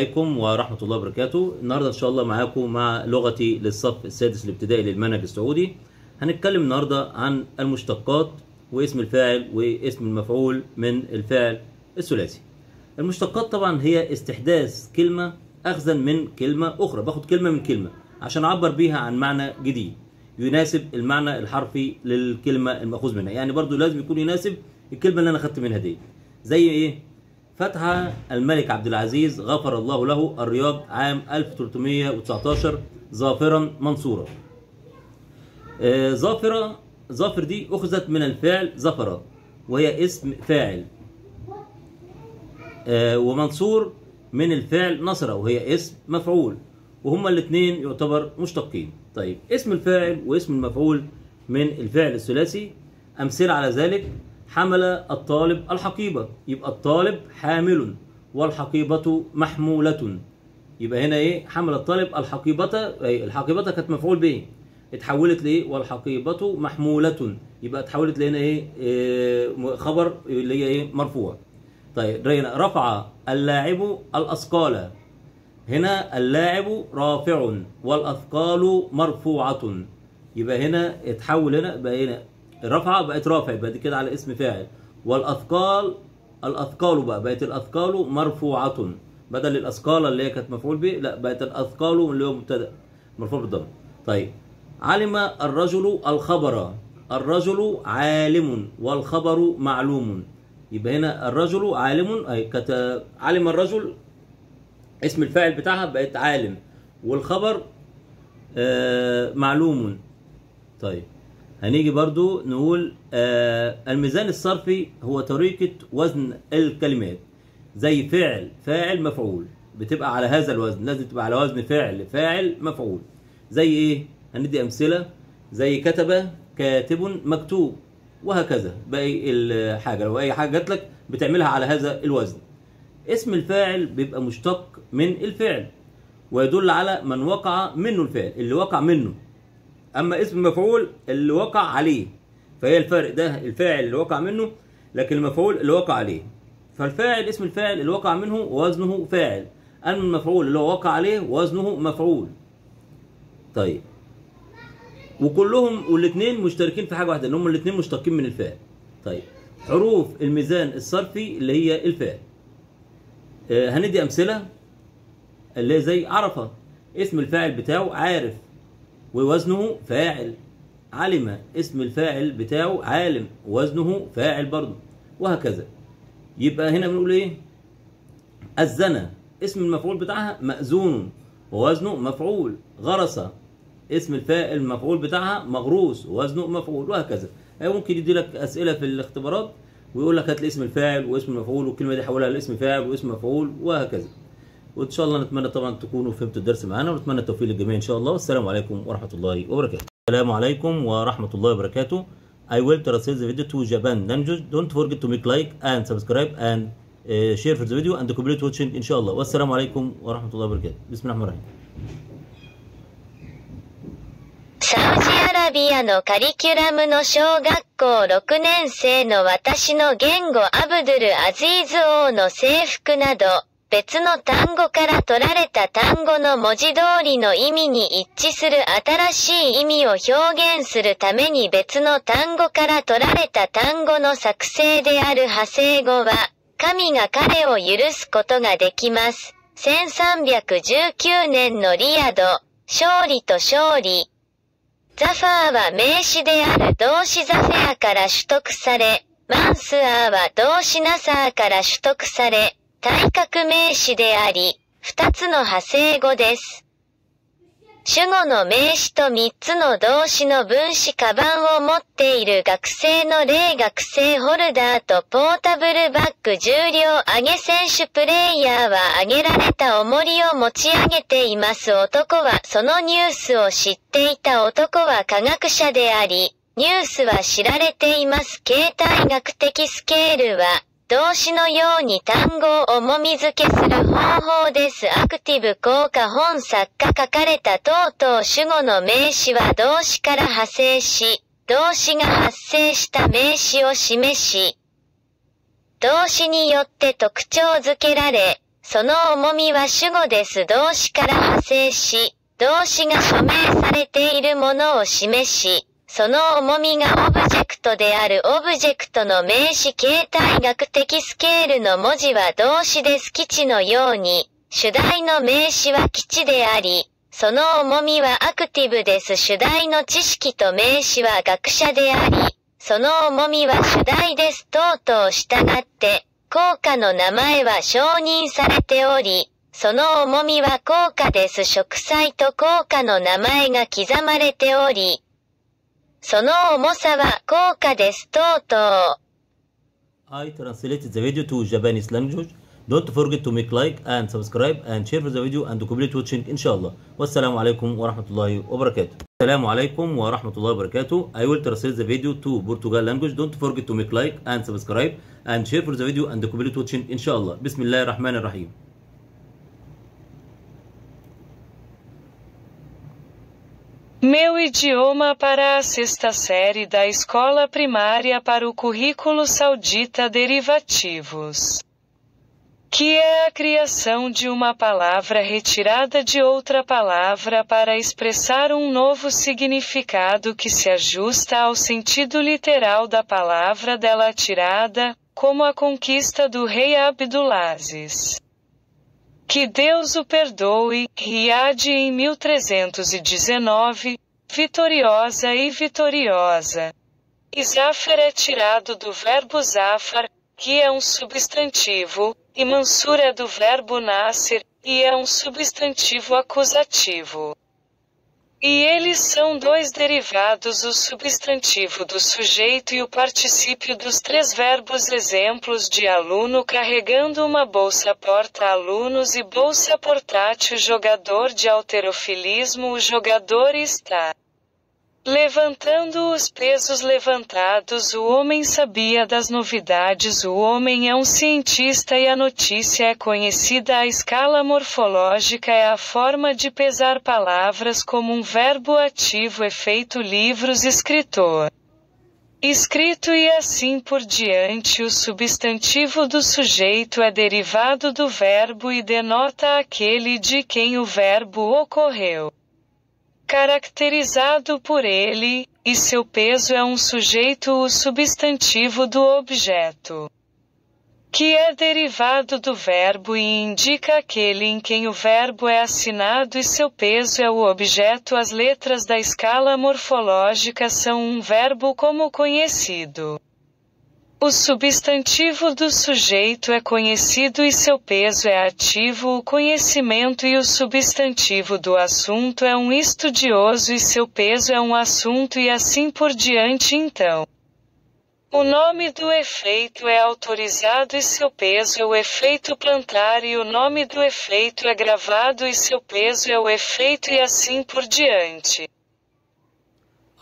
عليكم ورحمة الله وبركاته. النهاردة إن شاء الله معاكم مع لغتي للصف السادس الابتدائي للمنهج السعودي. هنتكلم النهاردة عن المشتقات واسم الفاعل واسم المفعول من الفعل الثلاثي. المشتقات طبعا هي استحداث كلمة أخذا من كلمة أخرى. باخد كلمة من كلمة عشان أعبر بيها عن معنى جديد. يناسب المعنى الحرفي للكلمة المأخوذ منها. يعني برضو لازم يكون يناسب الكلمة اللي أنا خدت منها دي. زي إيه؟ فتح الملك عبد العزيز غفر الله له الرياض عام 1319 ظافرا منصورا. آه، ظافرة ظافر دي أخذت من الفعل ظفر وهي اسم فاعل. آه، ومنصور من الفعل نصر وهي اسم مفعول. وهما الاثنين يعتبر مشتقين. طيب اسم الفاعل واسم المفعول من الفعل الثلاثي أمثلة على ذلك. حمل الطالب الحقيبة. يبقى الطالب حامل والحقيبة محمولة. يبقى هنا إيه؟ حمل الطالب الحقيبة. الحقيبة كانت مفعول به. اتحولت لإيه؟ والحقيبة محمولة. يبقى اتحولت لهنا إيه, إيه خبر اللي هي إيه؟ مرفوع. طيب رفع اللاعب الأثقال. هنا اللاعب رافع والأثقال مرفوعة. يبقى هنا اتحول هنا بقى هنا رفع بقت رافع يبقى دي كده على اسم فاعل. والأثقال الأثقال بقى بقت الأثقال مرفوعة. بدل الأثقال اللي هي كانت مفعول به لا بقت الأثقال اللي هو مبتدأ مرفوع بالضم. طيب علم الرجل الخبر. الرجل عالم والخبر معلوم. يبقى هنا الرجل عالم أي كت... علم الرجل اسم الفاعل بتاعها بقت عالم والخبر آه معلوم. طيب. هنيجي برضو نقول آه الميزان الصرفي هو طريقة وزن الكلمات. زي فعل فاعل مفعول. بتبقى على هذا الوزن. لازم تبقى على وزن فعل فاعل مفعول. زي إيه؟ هندي أمثلة. زي كتب كاتب مكتوب وهكذا. باقي الحاجة. لو أي حاجة جات لك بتعملها على هذا الوزن. اسم الفاعل بيبقى مشتق من الفعل ويدل على من وقع منه الفعل. اللي وقع منه. أما اسم المفعول اللي وقع عليه فهي الفرق ده الفاعل اللي وقع منه لكن المفعول اللي وقع عليه. فالفاعل اسم الفاعل اللي وقع منه وزنه فاعل. أما المفعول اللي هو وقع عليه وزنه مفعول. طيب. وكلهم والاثنين مشتركين في حاجة واحدة إن هم الاثنين مشتقين من الفاعل. طيب. حروف الميزان الصرفي اللي هي الفاعل. آه هندي أمثلة اللي زي عرفة. اسم الفاعل بتاعه عارف. ووزنه فاعل. علم اسم الفاعل بتاعه عالم وزنه فاعل برضه وهكذا. يبقى هنا بنقول إيه؟ الزنا اسم المفعول بتاعها مأذون ووزنه مفعول. غرس. اسم الفاعل المفعول بتاعها مغروس ووزنه مفعول وهكذا. أي ممكن يدي لك أسئلة في الاختبارات ويقول لك هات لي اسم الفاعل واسم المفعول والكلمة دي حولها لاسم فاعل واسم مفعول وهكذا. وان شاء الله نتمنى طبعا تكونوا فهمتوا الدرس معانا ونتمنى التوفيق للجميع ان شاء الله والسلام عليكم ورحمه الله وبركاته السلام عليكم ورحمه الله وبركاته I will translate the video to Japan language. Don't forget to make like and subscribe and uh, share for the video and complete watching إن شاء الله والسلام عليكم ورحمة الله وبركاته بسم الله الرحمن الرحيم サウジアラビアのカリキュラムの小学校6年生の私の言語アブドゥル・アジーズ王の制服など、 別の単語から取られた単語の文字通りの意味に一致する新しい意味を表現するために別の単語から取られた単語の作成である派生語は、神が彼を許すことができます。1319年のリヤド、勝利と勝利。ザファーは名詞である動詞ザフェアから取得され、マンスアーは動詞ナサーから取得され、対角名詞であり、二つの派生語です。主語の名詞と三つの動詞の分詞カバンを持っている学生の例学生ホルダーとポータブルバッグ重量上げ選手プレイヤーは上げられた重りを持ち上げています男はそのニュースを知っていた男は科学者であり、ニュースは知られています形態学的スケールは、動詞のように単語を重み付けする方法です。アクティブ効果本作家書かれた等々主語の名詞は動詞から派生し、動詞が発生した名詞を示し、動詞によって特徴づけられ、その重みは主語です動詞から派生し、動詞が署名されているものを示し、その重みがオブジェクトであるオブジェクトの名詞形態学的スケールの文字は動詞です。基地のように、主題の名詞は基地であり、その重みはアクティブです。主題の知識と名詞は学者であり、その重みは主題です等々従って、効果の名前は承認されており、その重みは効果です。植栽と効果の名前が刻まれており、その重さは効果です等々。 I translated the video to Japanese language. Don't forget to make like and subscribe and share the video and complete watching إن شاء الله. والسلام عليكم ورحمة الله وبركاته. السلام عليكم ورحمة الله وبركاته. I will translate the video to Portugal language. Don't forget to make like and subscribe and share for the video and complete watching إن شاء الله. بسم الله الرحمن الرحيم. Meu idioma para a sexta série da escola primária para o currículo saudita derivativos. Que é a criação de uma palavra retirada de outra palavra para expressar um novo significado que se ajusta ao sentido literal da palavra dela tirada, como a conquista do rei Abdulaziz. Que Deus o perdoe, Riad em 1319, vitoriosa e vitoriosa. E Zafar é tirado do verbo Zafar, que é um substantivo, e Mansur é do verbo Nasser, e é um substantivo acusativo. E eles são dois derivados o substantivo do sujeito e o particípio dos três verbos exemplos de aluno carregando uma bolsa porta-alunos e bolsa portátil jogador de alterofilismo o jogador está. Levantando os pesos levantados, o homem sabia das novidades, o homem é um cientista e a notícia é conhecida. A escala morfológica é a forma de pesar palavras como um verbo ativo, efeito livros, escritor. Escrito e assim por diante, o substantivo do sujeito é derivado do verbo e denota aquele de quem o verbo ocorreu caracterizado por ele, e seu peso é um sujeito o substantivo do objeto. Que é derivado do verbo e indica aquele em quem o verbo é assinado e seu peso é o objeto. As letras da escala morfológica são um verbo como conhecido. O substantivo do sujeito é conhecido e seu peso é ativo, o conhecimento e o substantivo do assunto é um estudioso e seu peso é um assunto e assim por diante então. O nome do efeito é autorizado e seu peso é o efeito plantar e o nome do efeito é gravado e seu peso é o efeito e assim por diante.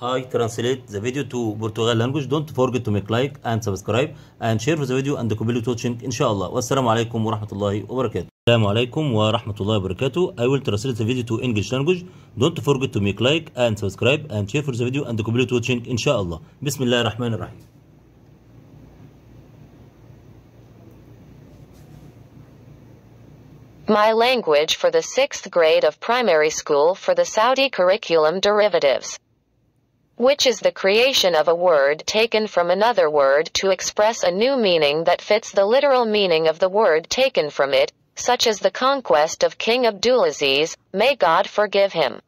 I translate the video to Portugal language. Don't forget to make like and subscribe and share the video and complete watching إن شاء الله. والسلام عليكم ورحمة الله وبركاته. السلام عليكم ورحمة الله وبركاته. I will translate the video to English language. Don't forget to make like and subscribe and share for the video and complete watching إن شاء الله. بسم الله الرحمن الرحيم. My language for the sixth grade of primary school for the Saudi curriculum derivatives. Which is the creation of a word taken from another word to express a new meaning that fits the literal meaning of the word taken from it, such as the conquest of King Abdulaziz, may God forgive him.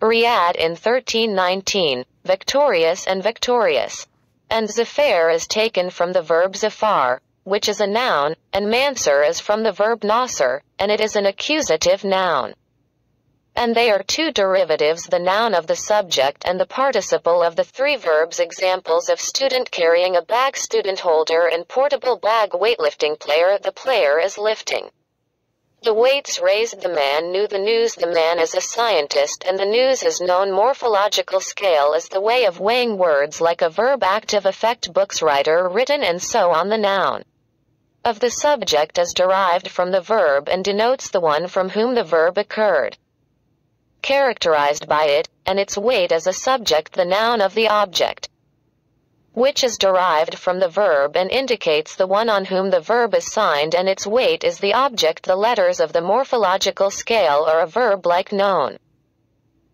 Riyadh in 1319, victorious and victorious. And Zafar is taken from the verb zafar, which is a noun, and Mansur is from the verb nasr, and it is an accusative noun. And they are two derivatives the noun of the subject and the participle of the three verbs. Examples of student carrying a bag. Student holder and portable bag. Weightlifting player. The player is lifting. The weights raised. The man knew the news. The man is a scientist and the news is known. Morphological scale is the way of weighing words like a verb active effect books writer written and so on. The noun of the subject is derived from the verb and denotes the one from whom the verb occurred characterized by it, and its weight as a subject the noun of the object. which is derived from the verb and indicates the one on whom the verb is signed and its weight is the object the letters of the morphological scale are a verb like known.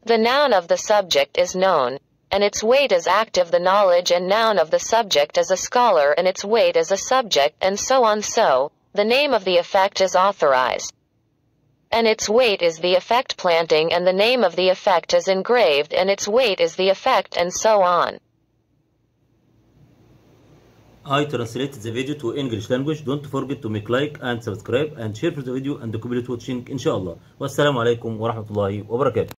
The noun of the subject is known, and its weight is active the knowledge and noun of the subject as a scholar and its weight is a subject and so on so, the name of the effect is authorized and its weight is the effect planting and the name of the effect is engraved and its weight is the effect and so on. I translate the video to English language. Don't forget to make like and subscribe and share for the video and the community watching inshallah. Wassalamu alaikum wa rahmatullahi wa barakatuh.